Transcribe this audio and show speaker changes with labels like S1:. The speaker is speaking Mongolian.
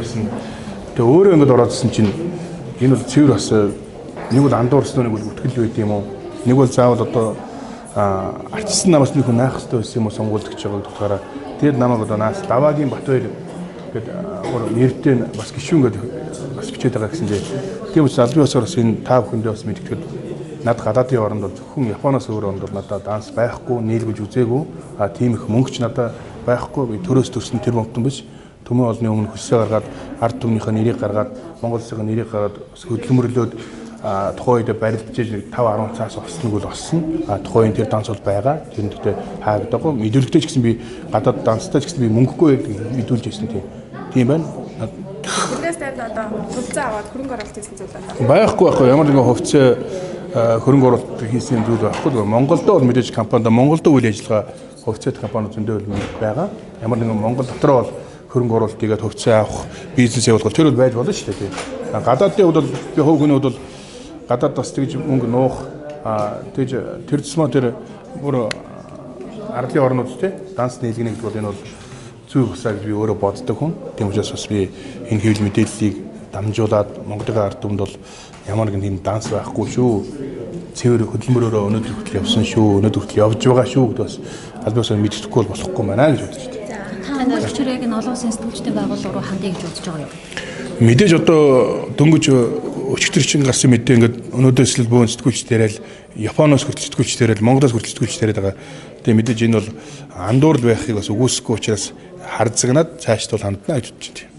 S1: байсан. Тэгээ өөрөө ингэж ороодсэн чинь энэ бол цэвэр бас нэг бол андуурсан нэг бол үтгэл байд юм уу? Нэг бол заавал одоо артист намаас нэг хүн наах хэрэгтэй байсан юм уу сонгуульд гэж байгаа утгаараа тэгээд намайг одоо наас даваагийн Батбаяр гэдэг нэртэй бас гişүүн гэдэг бас бичээд байгаа гэсэн дээ. Тийм учраас албан ёсоор бас энэ та бүхэндээ бас мэдгэхэд над гадаадын оронд бол зөвхөн Японоос өөр оронд бол надад данс байхгүй, нийлгэж үзээгүй. А тийм их мөнгөч надад байхгүй. Би төрөөс төрсөн тэр момтон биш. Төмөн олны өмнө хөсөө гаргаад ард түмнийхээ нэрийг гаргаад Монгол улсын нэрийг гаргаад хөдөлмөрлөөд тухайн үед барилдаж нэг 5 10 цаас олсног бол олсон. А тухайн тэр данс бол байгаа. Тэр нэгтээ хаагдаагүй. Мэдүүлэгтэй ч гэсэн би гадаад данстай ч гэсэн би мөнгөгүй мэдүүлж ирсэн тийм. Тийм байна.
S2: Тэрнээс танд одоо хувьцаа аваад хөрөнгө оруулалт хийсэн зүйл байна.
S1: Байхгүй байхгүй ямар нэгэн хувьцаа хөрөнгө оруулалт хийсэн зүйл байхгүй. Монголдо бол мэдээж компанид Монголдо үйл ажиллагаа хувьцаат компани зөндөө байгаа. Ямар нэгэн Монгол дотроо бол хөрөнгө оруулалт хийгээд хувьцаа авах, бизнес явуулах тэр бол байж болно шүү дээ. Гадаадын хувьд бол би хувь хувьд бол гадаад бас тэгж мөнгө нуух тэгж тэр тусмаа тэр бүр ардын орнууд те данс нийлгэнэ гэдэг бол энэ бол зүй усаа гэж би өөрөө боддог хүн. Тийм учраас бас би энэ хэвлэл мэдээллийг дамжуулаад Монголын ард түмэнд бол ямар нэгэн данс байхгүй шүү. Цэвэр хөдөлмөрөөрөө өнөөдөр хүртэл явсан шүү. Өнөөдөр хүртэл явж байгаа шүү гэдээ бас аль биесээ мэддэхгүй бол болохгүй байна гэж бодож байна.
S3: Хөрчөр яг энэ олон улсын сэтгүүлчтэй байгууллага руу хандъя гэж бодож байгаа юм.
S1: Мэдээж одоо дөнгөж өчигдөр чин гарсан мэдээ ингээд өнөөдөөс л бөөн сэтгүүлч дээрэл Японоос хүртэл сэтгүүлч дээрэл Монголоос хүртэл сэтгүүлч дээрэл байгаа. Тэгээ мэдээж энэ бол андуурл байхыг бас үгүйсэхгүй учраас харцагнаад цаашд бол хандна гэж байна.